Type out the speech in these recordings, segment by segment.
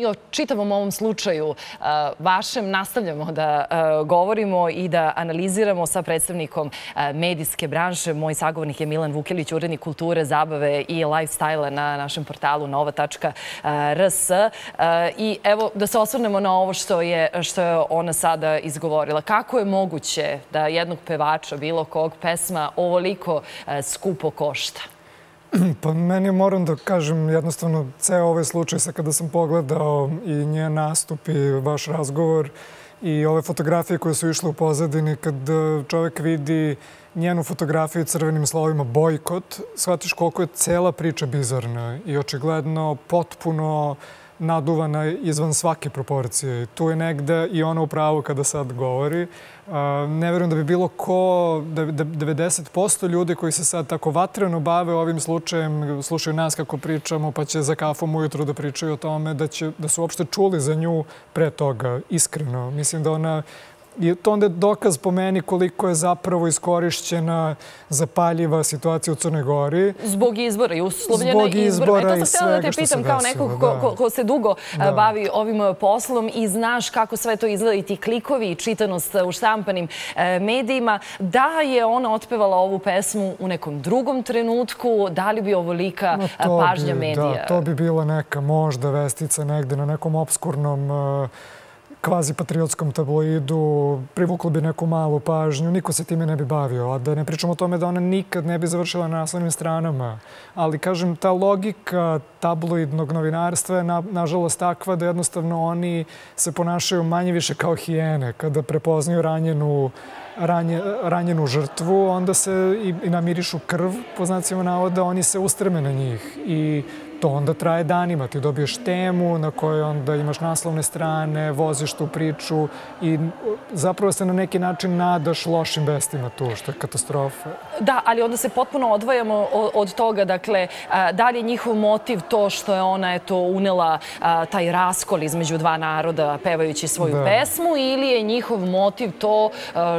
Mi o čitavom ovom slučaju vašem nastavljamo da govorimo i da analiziramo sa predstavnikom medijske branše. Moj sagovornik je Milan Vukilić, urednik kulture, zabave i lifestyle na našem portalu nova.rs. I evo da se osvrnemo na ovo što je, što je ona sada izgovorila. Kako je moguće da jednog pevača, bilo kog pesma, ovoliko skupo košta? Pa meni moram da kažem jednostavno ceo ovaj slučaj sa kada sam pogledao i njen nastup i vaš razgovor i ove fotografije koje su išle u pozadini kad čovek vidi njenu fotografiju crvenim slovima bojkot, shvatiš koliko je cela priča bizarna i očigledno potpuno naduvana izvan svake proporcije. Tu je negde i ona u pravu kada sad govori. Ne verujem da bi bilo ko, da 90% da ljudi koji se sad tako vatreno bave ovim slučajem, slušaju nas kako pričamo, pa će za kafom ujutro da pričaju o tome, da, će, da su uopšte čuli za nju pre toga, iskreno. Mislim da ona I to onda je dokaz po meni koliko je zapravo iskorišćena zapaljiva situacija u Crnoj Gori. Zbog izbora i uslovljena izbora e to sam htjela da te pitam kao nekog ko, ko, ko se dugo da. bavi ovim poslom i znaš kako sve to izgleda i ti klikovi i čitanost u štampanim e, medijima. Da je ona otpevala ovu pesmu u nekom drugom trenutku, da li bi ovolika no, pažnja bi, medija? Da, to bi bila neka možda vestica negde na nekom obskurnom uh, kvazi patriotskom tabloidu, privuklo bi neku malu pažnju, niko se time ne bi bavio. A da ne pričamo o tome da ona nikad ne bi završila na naslovnim stranama. Ali, kažem, ta logika tabloidnog novinarstva je, na, nažalost, takva da jednostavno oni se ponašaju manje više kao hijene. Kada prepoznaju ranjenu ranje, ranjenu žrtvu, onda se i, i namirišu krv, po znacima navoda, oni se ustreme na njih. I to onda traje danima. Ti dobiješ temu na kojoj onda imaš naslovne strane, voziš tu priču i zapravo se na neki način nadaš lošim vestima tu, što je katastrofa. Da, ali onda se potpuno odvajamo od toga, dakle, da li je njihov motiv to što je ona eto, unela taj raskol između dva naroda pevajući svoju da. pesmu ili je njihov motiv to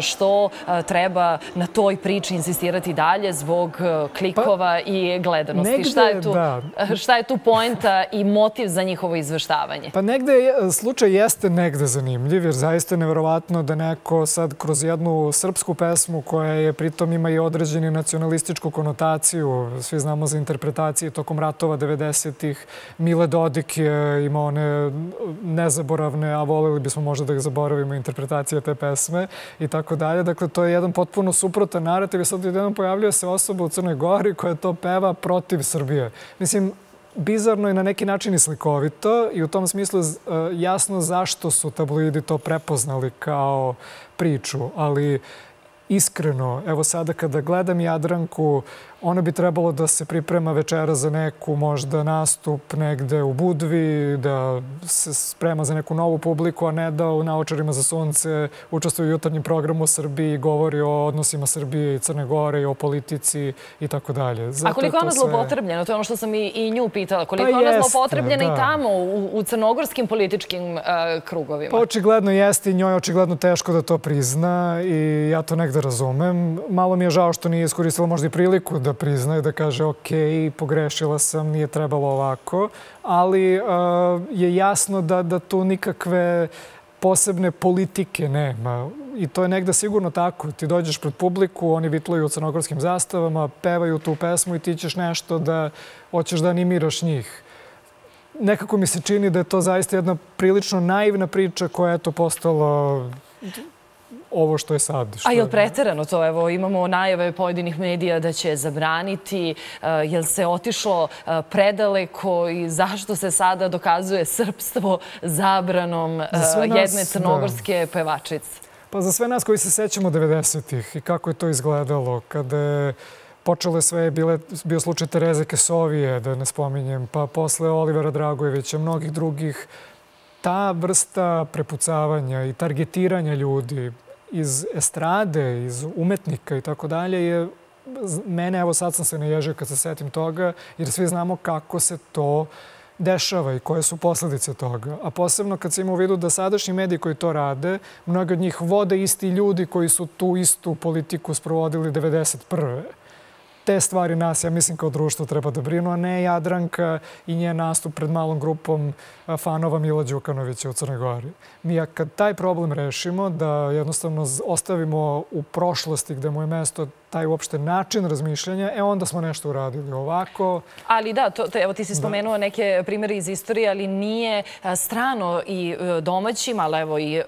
što treba na toj priči insistirati dalje zbog klikova pa, i gledanosti. Negde, šta je tu? Da. Šta šta je tu poenta i motiv za njihovo izveštavanje? Pa negde, slučaj jeste negde zanimljiv, jer zaista je neverovatno da neko sad kroz jednu srpsku pesmu koja je pritom ima i određeni nacionalističku konotaciju, svi znamo za interpretacije tokom ratova 90-ih, Mile Dodik je imao one nezaboravne, a voleli bismo možda da ih zaboravimo, interpretacije te pesme i tako dalje. Dakle, to je jedan potpuno suprotan narativ i sad jednom pojavljuje se osoba u Crnoj Gori koja to peva protiv Srbije. Mislim, bizarno i na neki način i slikovito i u tom smislu e, jasno zašto su tabloidi to prepoznali kao priču, ali iskreno, evo sada kada gledam Jadranku, Ona bi trebalo da se priprema večera za neku možda nastup negde u Budvi, da se sprema za neku novu publiku, a ne da u naočarima za sunce učestvuje u jutarnjem programu Srbiji, govori o odnosima Srbije i Crne Gore i o politici i tako dalje. A koliko je ona sve... zlopotrebljena? To je ono što sam i, i nju pitala. Koliko pa je ona zlopotrebljena da. i tamo u, u crnogorskim političkim uh, krugovima? Pa očigledno jeste i njoj očigledno teško da to prizna i ja to negde razumem. Malo mi je žao što nije iskoristila možda i priliku da priznaje, da kaže ok, pogrešila sam, nije trebalo ovako, ali uh, je jasno da, da tu nikakve posebne politike nema. I to je negde sigurno tako. Ti dođeš pred publiku, oni vitluju u crnogorskim zastavama, pevaju tu pesmu i ti ćeš nešto da hoćeš da animiraš njih. Nekako mi se čini da je to zaista jedna prilično naivna priča koja je to postala ovo što je sad. Što A je li preterano to? Evo, imamo najave pojedinih medija da će zabraniti. Uh, je li se otišlo uh, predaleko i zašto se sada dokazuje srpstvo zabranom uh, jedne crnogorske da. pevačice? Pa za sve nas koji se sećamo 90-ih i kako je to izgledalo, kada je počele sve, bile, bio slučaj Tereze Kesovije, da ne spominjem, pa posle Olivera Dragojevića, mnogih drugih, ta vrsta prepucavanja i targetiranja ljudi, iz estrade, iz umetnika i tako dalje je mene, evo sad sam se naježio kad se setim toga, jer svi znamo kako se to dešava i koje su posledice toga. A posebno kad se ima u vidu da sadašnji mediji koji to rade, mnogo od njih vode isti ljudi koji su tu istu politiku sprovodili 91. te stvari nas, ja mislim, kao društvo treba da brinu, a ne Jadranka i njen nastup pred malom grupom fanova Mila Đukanovića u Crnoj Gori. Mi kad taj problem rešimo, da jednostavno ostavimo u prošlosti gde mu je mesto taj uopšte način razmišljanja, e onda smo nešto uradili ovako. Ali da, to, to, evo ti si da. spomenuo da. neke primere iz istorije, ali nije strano i e, domaćim, ali evo i uh,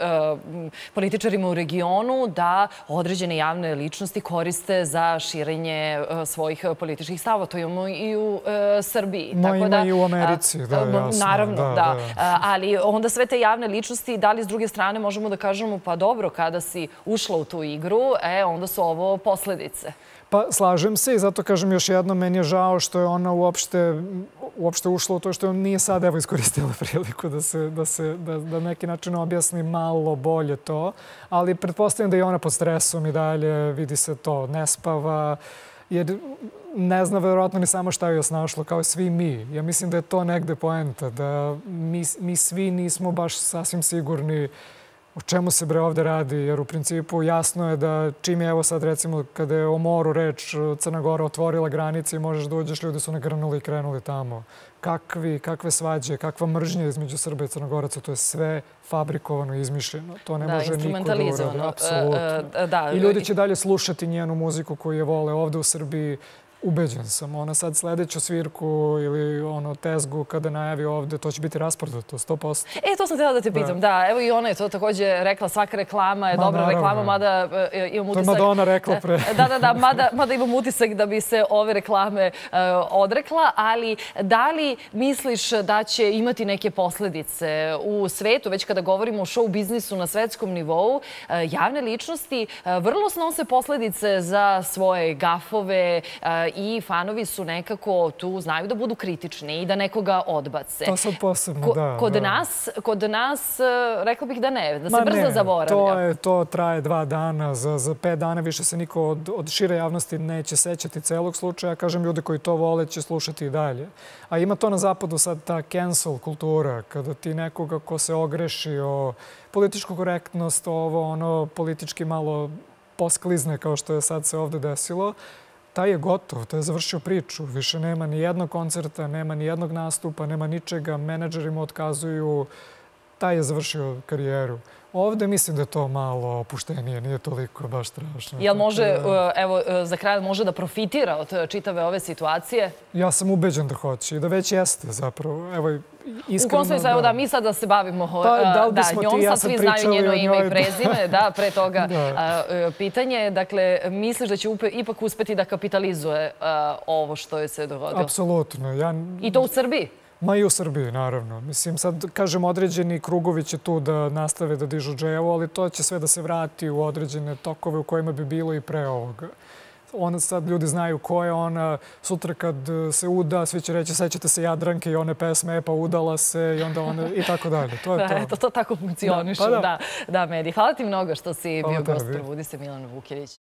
političarima u regionu da određene javne ličnosti koriste za širenje svojih političkih stava. To imamo i u Srbiji. No, Tako ima da, i u Americi, da, jasno. Naravno, da. da. da. Ali onda sve te javne ličnosti, da li s druge strane možemo da kažemo, pa dobro, kada si ušla u tu igru, e, onda su ovo posledice posledice. Pa slažem se i zato kažem još jedno, meni je žao što je ona uopšte, uopšte ušla u to što on nije sad evo iskoristila priliku da se, da se da, da neki način objasni malo bolje to, ali pretpostavljam da je ona pod stresom i dalje vidi se to, ne spava, jer ne zna verovatno ni samo šta je snašlo, kao i svi mi. Ja mislim da je to negde poenta, da mi, mi svi nismo baš sasvim sigurni o čemu se bre ovde radi, jer u principu jasno je da čim je evo sad recimo kada je o moru reč Crna Gora otvorila granice i možeš da uđeš, ljudi su nagrnuli i krenuli tamo. Kakvi, kakve svađe, kakva mržnja između Srba i Crnogoraca, to je sve fabrikovano i izmišljeno. To ne da, može niko da uradi. Apsolutno. E, e, da. I ljudi će dalje slušati njenu muziku koju je vole ovde u Srbiji Ubeđen sam. Ona sad sledeću svirku ili ono tezgu kada najavi ovde, to će biti rasprodato, 100%. E, to sam htjela da te pitam. Da. da, evo i ona je to takođe rekla, svaka reklama je Ma, dobra naravno. reklama, mada uh, imam utisak... To je Madonna rekla pre. da, da, da, mada, mada imam utisak da bi se ove reklame uh, odrekla, ali da li misliš da će imati neke posledice u svetu, već kada govorimo o show biznisu na svetskom nivou, uh, javne ličnosti vrlo snose posledice za svoje gafove i fanovi su nekako tu, znaju da budu kritični i da nekoga odbace. To sam posebno, da. Kod da. nas, kod nas, e, rekla bih da ne, da se Ma brzo ne, zaboravlja. To, je, to traje dva dana, za, za pet dana više se niko od, od šire javnosti neće sećati celog slučaja. Kažem, ljudi koji to vole će slušati i dalje. A ima to na zapadu sad ta cancel kultura, kada ti nekoga ko se ogreši o političku korektnost, ovo ono politički malo posklizne kao što je sad se ovde desilo, taj je gotov, taj je završio priču. Više nema ni jednog koncerta, nema ni jednog nastupa, nema ničega. Menadžeri mu otkazuju, taj je završio karijeru. Ovde mislim da je to malo opuštenije, nije toliko baš strašno. Jel može, da... E, evo, e, za kraj može da profitira od čitave ove situacije? Ja sam ubeđen da hoće i da već jeste zapravo. Evo, iskreno... U koncu, evo da mi sad da se bavimo pa, da, da njom, sad svi znaju njeno ime i prezime, da, pre toga. da. E, pitanje je, dakle, misliš da će ipak uspeti da kapitalizuje ovo što je se dogodilo? Apsolutno. Ja... I to u Srbiji? Ma i u Srbiji, naravno. Mislim, sad, kažem, određeni krugovi će tu da nastave da dižu dževo, ali to će sve da se vrati u određene tokove u kojima bi bilo i pre ovoga. Ona sad ljudi znaju ko je ona, sutra kad se uda, svi će reći sećate se Jadranke i one pesme, pa udala se i onda one i tako dalje. To je da, to. Eto, to tako. Da, pa da. da, da, Medi. Hvala ti mnogo što si Hvala bio gost. Probudi se Milan Vukjević.